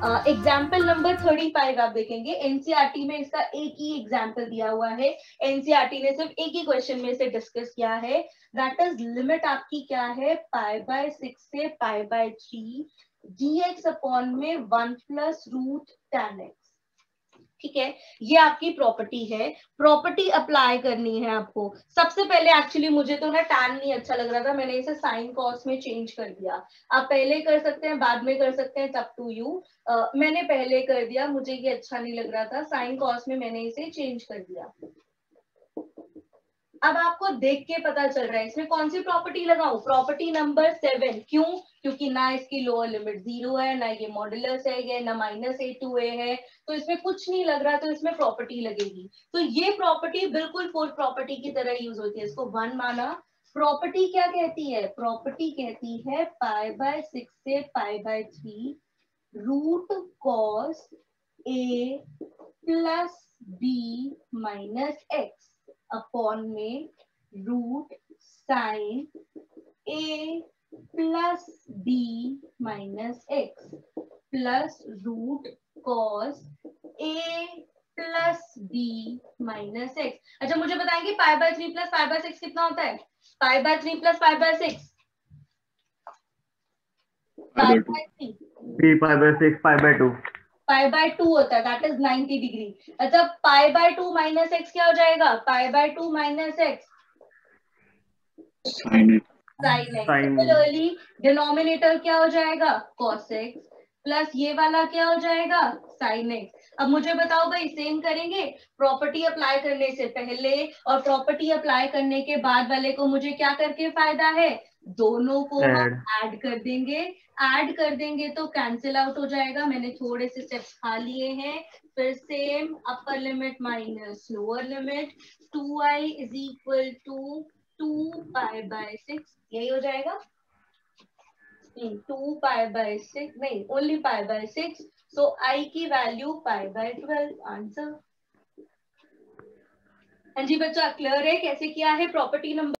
Example number thirty five आप देखेंगे। NCERT e में इसका एक ही एग्ज़ाम्पल दिया हुआ है। एनसीआरटी e ने सिर्फ़ एक ही क्वेश्चन में इसे डिस्कस किया है। दैट इज़ लिमिट आपकी क्या है? पाई बाय सिक्स से pi by three D X upon में one plus root ten X ठीक है? ये आपकी प्रॉपर्टी है। प्रॉपर्टी अप्लाई करनी है आपको। सबसे पहले एक्चुअली मुझे तो ना टैन नहीं अच्छा लग रहा था। मैंने इसे साइन कॉस में चेंज कर दिया। आप पहले कर सकते हैं, बाद में कर सकते हैं तब टू यू मैंने पहले कर दिया। मुझे ये अच्छा नहीं लग रहा था। साइन कॉस में मैंने इसे चेंज कर दिया। अब आपको देख के पता चल रहा है, इसमें कौन सी प्रॉपर्टी लगाऊ? प्रॉपर्टी नंबर सेवन क्यों? क्योंकि ना इसकी लोअर लिमिट ज़ीरो है, ना ये मॉडुलस है, ये ना माइनस ए टू ए है। तो इसमें कुछ नहीं लग रहा तो इसमें प्रॉपर्टी लगेगी। तो ये प्रॉपर्टी बिल्कुल फोर्थ प्रॉपर्टी की तरह यूज़ होती है। इसको वन माना। प्रॉपर्टी क्या कहती है? प्रॉपर्टी कहती है पाई बाय सिक्स से pi by three root cos A plus B minus X upon में root sine A plus B minus X plus root cos A plus B minus X अच्छा मुझे बताएँगे pi by three plus five by six कितना होता है? Pi by three plus five by six pi by three pi by six pi by two pi by two होता है that is 90 degree अच्छा pi by two minus X क्या हो जाएगा? Pi by two minus X denominator क्या हो जाएगा? Cos x plus ये वाला क्या हो जाएगा? साइन एक्स अब मुझे बताओ भाई सेम करेंगे? प्रॉपर्टी अप्लाई करने से पहले और प्रॉपर्टी अप्लाई करने के बाद वाले को मुझे क्या करके फ़ायदा है? दोनों को हम ऐड कर देंगे। ऐड कर देंगे तो कैंसिल आउट हो जाएगा। मैंने थोड़े से स्टेप्स खा लिए हैं। फिर same upper limit minus lower limit two I is equal to two pi by six यही हो जाएगा। टू पाई बाय सिक्स नहीं only pi by six so I की value pi by twelve answer हाँ जी बच्चा क्लियर है? कैसे किया है? Property number